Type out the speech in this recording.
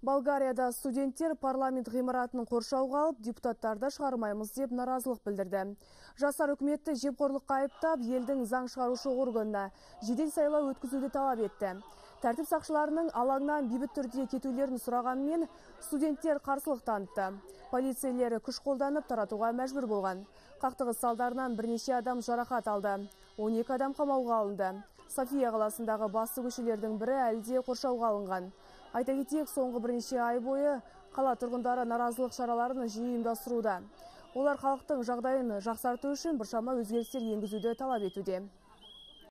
Болгарияда студенттер парламент ғимаратын қоршауға алып, депутаттарды шығармаймыз деп наразылық білдірді. Жасар үкіметті жемқорлыққа айыптап, елдің заң шығарушы органына жедел сайлау өткізуді талап етті. Тәртіп сақшыларының алаңнан бейбіт түрде кетулерін сұрағанмен студенттер қарсылық танытты. Полицейлері күш қолданып таратуға мәжбүр болған. Қақтығыс салдарынан бірнеше адам жарақат алды. 12 адам қамауға алынды. София қаласындағы басты көшелердің бірі әлде қоршауға алынған. Айта кетейік, соңғы бірнеше ай бойы қала тұрғындары наразылық шараларын жиі ұйымдастыруда. Олар халықтың жағдайын жақсарту үшін біршама өзгерістер енгізуді талап етуде.